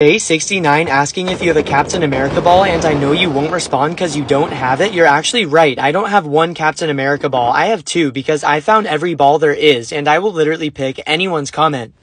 Day69 asking if you have a Captain America ball, and I know you won't respond because you don't have it. You're actually right. I don't have one Captain America ball. I have two because I found every ball there is, and I will literally pick anyone's comment.